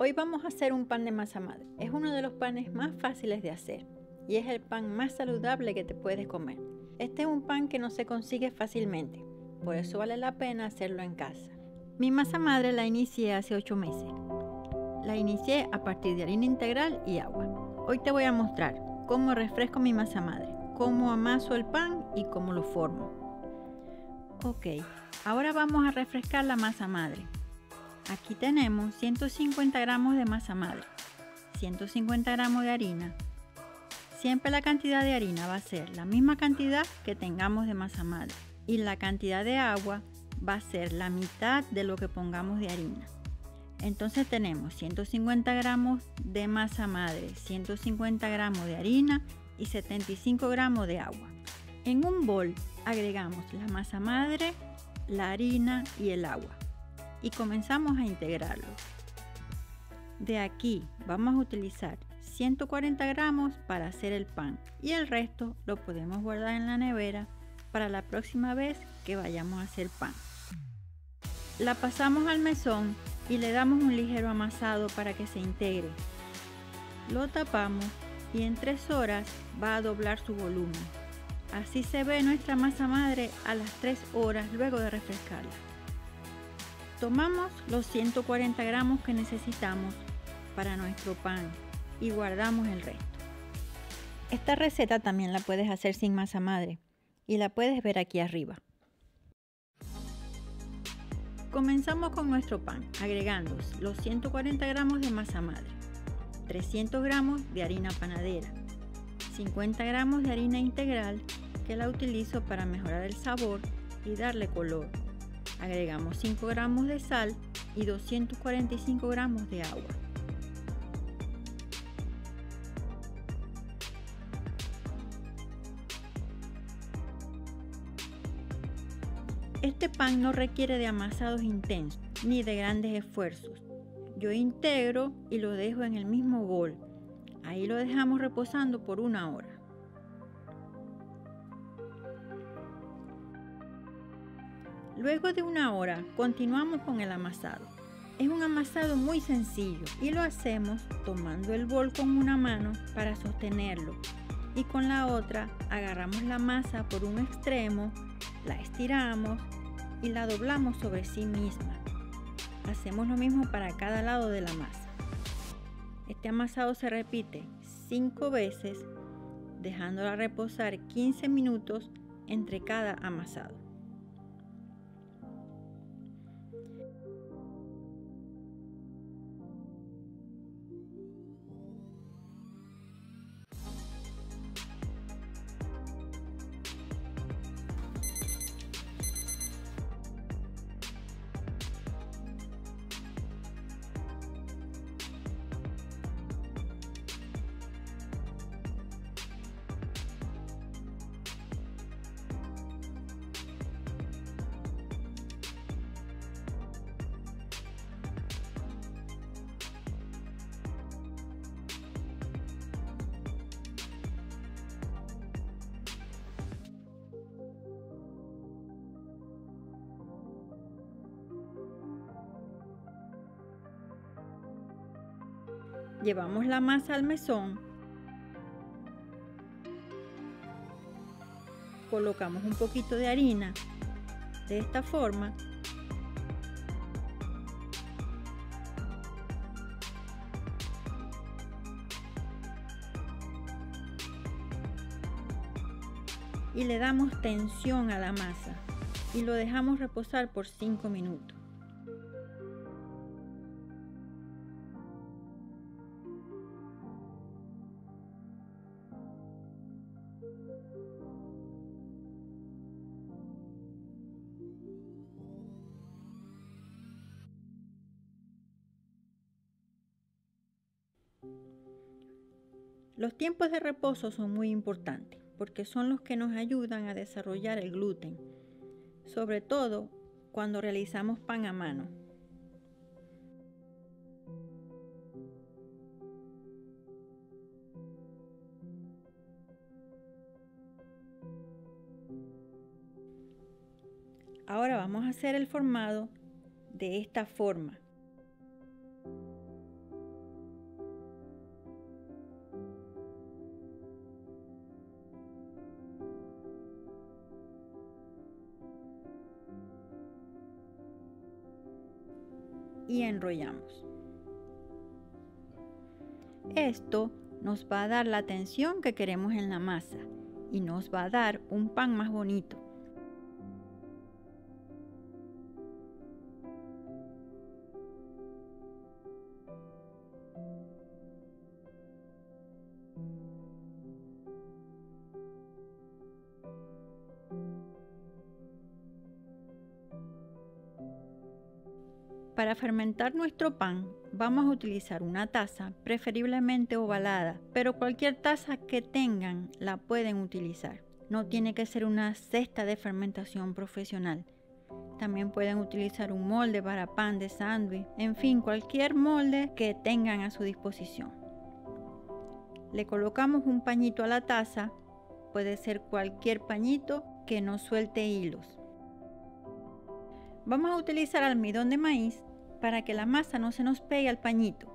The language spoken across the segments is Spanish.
Hoy vamos a hacer un pan de masa madre. Es uno de los panes más fáciles de hacer y es el pan más saludable que te puedes comer. Este es un pan que no se consigue fácilmente, por eso vale la pena hacerlo en casa. Mi masa madre la inicié hace 8 meses. La inicié a partir de harina integral y agua. Hoy te voy a mostrar cómo refresco mi masa madre, cómo amaso el pan y cómo lo formo. Ok, ahora vamos a refrescar la masa madre. Aquí tenemos 150 gramos de masa madre, 150 gramos de harina. Siempre la cantidad de harina va a ser la misma cantidad que tengamos de masa madre y la cantidad de agua va a ser la mitad de lo que pongamos de harina. Entonces tenemos 150 gramos de masa madre, 150 gramos de harina y 75 gramos de agua. En un bol agregamos la masa madre, la harina y el agua y comenzamos a integrarlo. De aquí vamos a utilizar 140 gramos para hacer el pan y el resto lo podemos guardar en la nevera para la próxima vez que vayamos a hacer pan. La pasamos al mesón y le damos un ligero amasado para que se integre. Lo tapamos y en 3 horas va a doblar su volumen. Así se ve nuestra masa madre a las 3 horas luego de refrescarla. Tomamos los 140 gramos que necesitamos para nuestro pan y guardamos el resto. Esta receta también la puedes hacer sin masa madre y la puedes ver aquí arriba. Comenzamos con nuestro pan agregando los 140 gramos de masa madre, 300 gramos de harina panadera, 50 gramos de harina integral que la utilizo para mejorar el sabor y darle color Agregamos 5 gramos de sal y 245 gramos de agua. Este pan no requiere de amasados intensos ni de grandes esfuerzos. Yo integro y lo dejo en el mismo bol. Ahí lo dejamos reposando por una hora. Luego de una hora continuamos con el amasado. Es un amasado muy sencillo y lo hacemos tomando el bol con una mano para sostenerlo y con la otra agarramos la masa por un extremo, la estiramos y la doblamos sobre sí misma. Hacemos lo mismo para cada lado de la masa. Este amasado se repite 5 veces dejándola reposar 15 minutos entre cada amasado. Llevamos la masa al mesón. Colocamos un poquito de harina de esta forma. Y le damos tensión a la masa y lo dejamos reposar por 5 minutos. Los tiempos de reposo son muy importantes porque son los que nos ayudan a desarrollar el gluten, sobre todo cuando realizamos pan a mano. Ahora vamos a hacer el formado de esta forma. y enrollamos. Esto nos va a dar la tensión que queremos en la masa y nos va a dar un pan más bonito. Para fermentar nuestro pan vamos a utilizar una taza, preferiblemente ovalada, pero cualquier taza que tengan la pueden utilizar. No tiene que ser una cesta de fermentación profesional. También pueden utilizar un molde para pan de sándwich, en fin, cualquier molde que tengan a su disposición. Le colocamos un pañito a la taza, puede ser cualquier pañito que no suelte hilos. Vamos a utilizar almidón de maíz para que la masa no se nos pegue al pañito.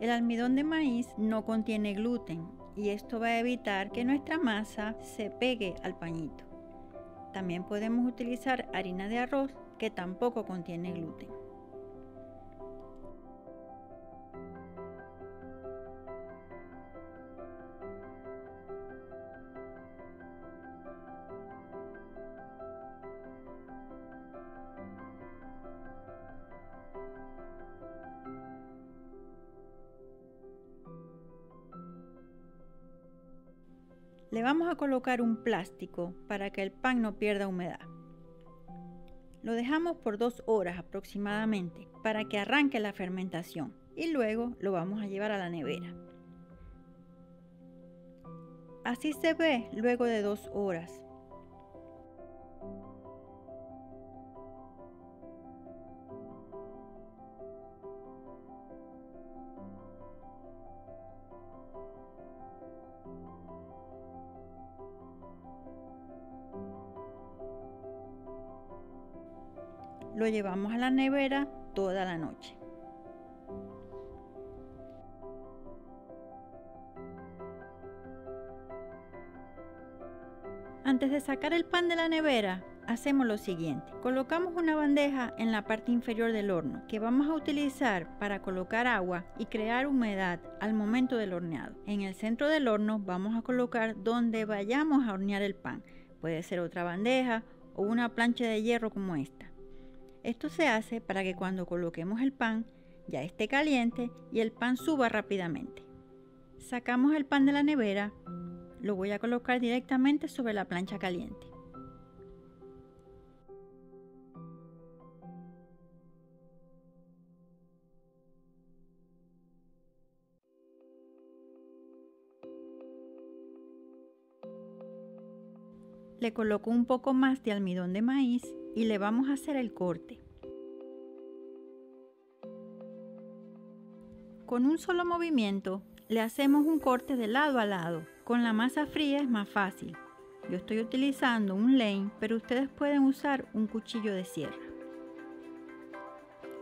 El almidón de maíz no contiene gluten y esto va a evitar que nuestra masa se pegue al pañito. También podemos utilizar harina de arroz que tampoco contiene gluten. Le vamos a colocar un plástico para que el pan no pierda humedad. Lo dejamos por dos horas aproximadamente para que arranque la fermentación y luego lo vamos a llevar a la nevera. Así se ve luego de dos horas. Lo llevamos a la nevera toda la noche. Antes de sacar el pan de la nevera, hacemos lo siguiente. Colocamos una bandeja en la parte inferior del horno que vamos a utilizar para colocar agua y crear humedad al momento del horneado. En el centro del horno vamos a colocar donde vayamos a hornear el pan. Puede ser otra bandeja o una plancha de hierro como esta. Esto se hace para que cuando coloquemos el pan ya esté caliente y el pan suba rápidamente. Sacamos el pan de la nevera, lo voy a colocar directamente sobre la plancha caliente. Le coloco un poco más de almidón de maíz y le vamos a hacer el corte. Con un solo movimiento le hacemos un corte de lado a lado. Con la masa fría es más fácil. Yo estoy utilizando un lane, pero ustedes pueden usar un cuchillo de sierra.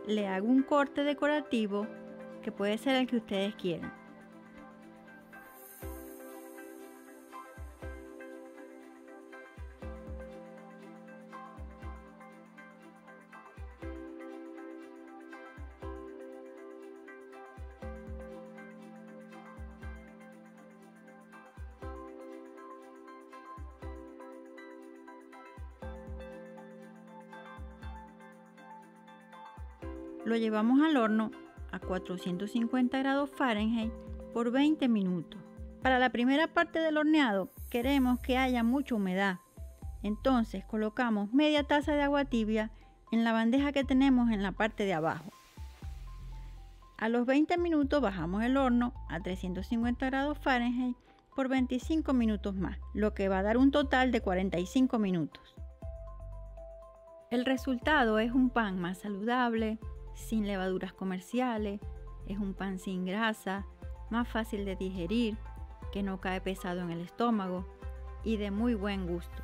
Le hago un corte decorativo que puede ser el que ustedes quieran. Lo llevamos al horno a 450 grados Fahrenheit por 20 minutos. Para la primera parte del horneado queremos que haya mucha humedad. Entonces colocamos media taza de agua tibia en la bandeja que tenemos en la parte de abajo. A los 20 minutos bajamos el horno a 350 grados Fahrenheit por 25 minutos más, lo que va a dar un total de 45 minutos. El resultado es un pan más saludable, sin levaduras comerciales, es un pan sin grasa, más fácil de digerir, que no cae pesado en el estómago y de muy buen gusto.